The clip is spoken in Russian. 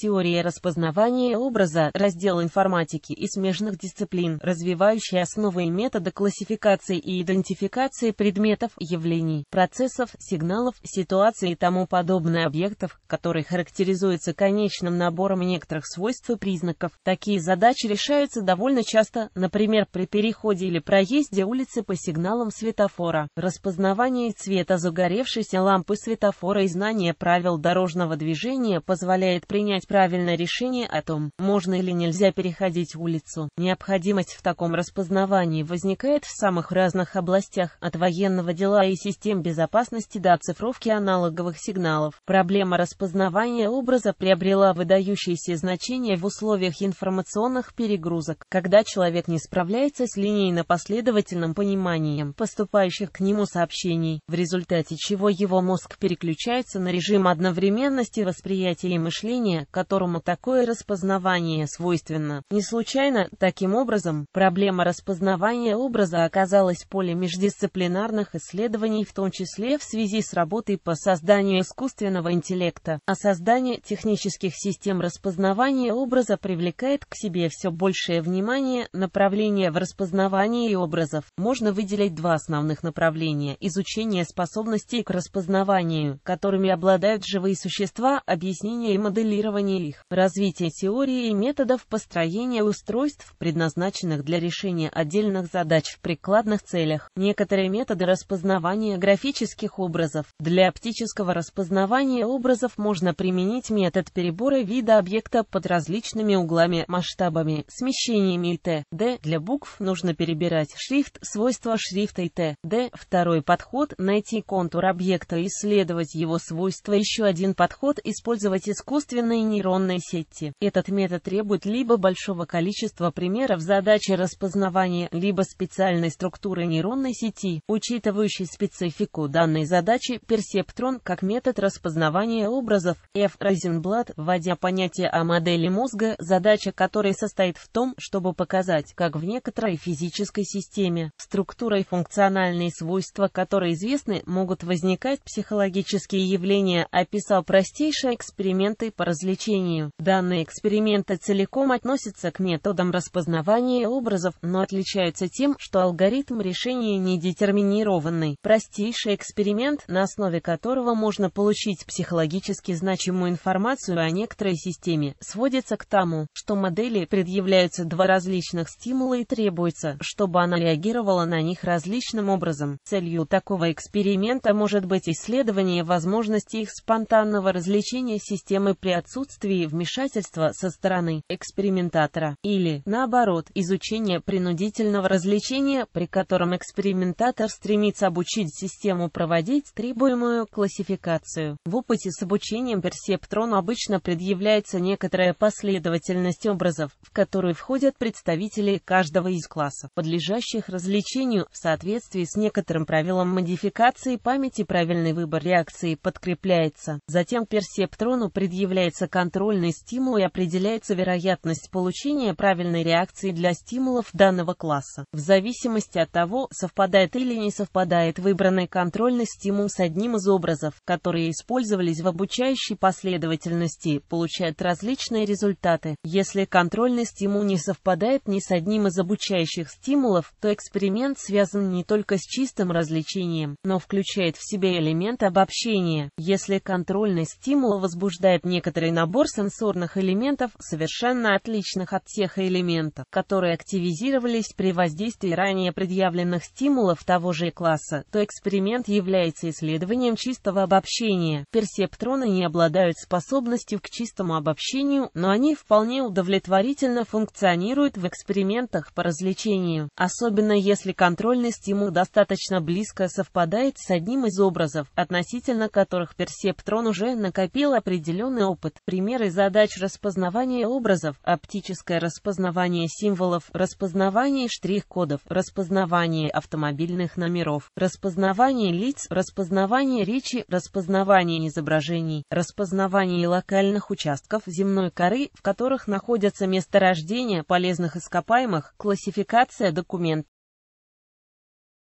Теория распознавания образа – раздел информатики и смежных дисциплин, развивающий основы и методы классификации и идентификации предметов, явлений, процессов, сигналов, ситуаций и тому подобное объектов, которые характеризуются конечным набором некоторых свойств и признаков. Такие задачи решаются довольно часто, например, при переходе или проезде улицы по сигналам светофора. Распознавание цвета загоревшейся лампы светофора и знание правил дорожного движения позволяет принять правильное решение о том, можно или нельзя переходить улицу. Необходимость в таком распознавании возникает в самых разных областях, от военного дела и систем безопасности до оцифровки аналоговых сигналов. Проблема распознавания образа приобрела выдающееся значение в условиях информационных перегрузок, когда человек не справляется с линейно-последовательным пониманием поступающих к нему сообщений, в результате чего его мозг переключается на режим одновременности восприятия и мышления, которому такое распознавание свойственно. Не случайно, таким образом, проблема распознавания образа оказалась полем междисциплинарных исследований в том числе в связи с работой по созданию искусственного интеллекта, а создание технических систем распознавания образа привлекает к себе все большее внимание, направление в распознавании образов. Можно выделить два основных направления – изучение способностей к распознаванию, которыми обладают живые существа, объяснение и моделирование понимание их, развитие теории и методов построения устройств, предназначенных для решения отдельных задач в прикладных целях, некоторые методы распознавания графических образов. Для оптического распознавания образов можно применить метод перебора вида объекта под различными углами, масштабами, смещениями и т.д. Для букв нужно перебирать шрифт, свойства шрифта и т.д. Второй подход – найти контур объекта, исследовать его свойства. Еще один подход – использовать искусственные нейронной сети. Этот метод требует либо большого количества примеров задачи распознавания, либо специальной структуры нейронной сети, учитывающей специфику данной задачи, персептрон как метод распознавания образов. Ф. Розенблат, вводя понятие о модели мозга, задача которой состоит в том, чтобы показать, как в некоторой физической системе, структура и функциональные свойства, которые известны, могут возникать психологические явления, описал простейшие эксперименты по развлечению обучению. Данные эксперименты целиком относятся к методам распознавания образов, но отличаются тем, что алгоритм решения не детерминированный. Простейший эксперимент, на основе которого можно получить психологически значимую информацию о некоторой системе, сводится к тому, что модели предъявляются два различных стимула и требуется, чтобы она реагировала на них различным образом. Целью такого эксперимента может быть исследование возможности их спонтанного развлечения системы при отсутствии отсутствии вмешательства со стороны экспериментатора, или, наоборот, изучение принудительного развлечения, при котором экспериментатор стремится обучить систему проводить требуемую классификацию. В опыте с обучением персептрону обычно предъявляется некоторая последовательность образов, в которую входят представители каждого из классов, подлежащих развлечению в соответствии с некоторым правилом модификации памяти правильный выбор реакции подкрепляется. Затем персептрону предъявляется контроль контрольный стимул и определяется вероятность получения правильной реакции для стимулов данного класса. В зависимости от того, совпадает или не совпадает выбранный контрольный стимул с одним из образов, которые использовались в обучающей последовательности, получают различные результаты. Если контрольный стимул не совпадает ни с одним из обучающих стимулов, то эксперимент связан не только с чистым развлечением, но включает в себя элемент обобщения. Если контрольный стимул возбуждает некоторый набор набор сенсорных элементов, совершенно отличных от тех элементов, которые активизировались при воздействии ранее предъявленных стимулов того же класса, то эксперимент является исследованием чистого обобщения. Персептроны не обладают способностью к чистому обобщению, но они вполне удовлетворительно функционируют в экспериментах по развлечению, особенно если контрольный стимул достаточно близко совпадает с одним из образов, относительно которых персептрон уже накопил определенный опыт. Пример примеры задач распознавания образов, оптическое распознавание символов, распознавание штрих-кодов, распознавание автомобильных номеров, распознавание лиц, распознавание речи, распознавание изображений, распознавание локальных участков земной коры, в которых находятся месторождения полезных ископаемых, классификация документов.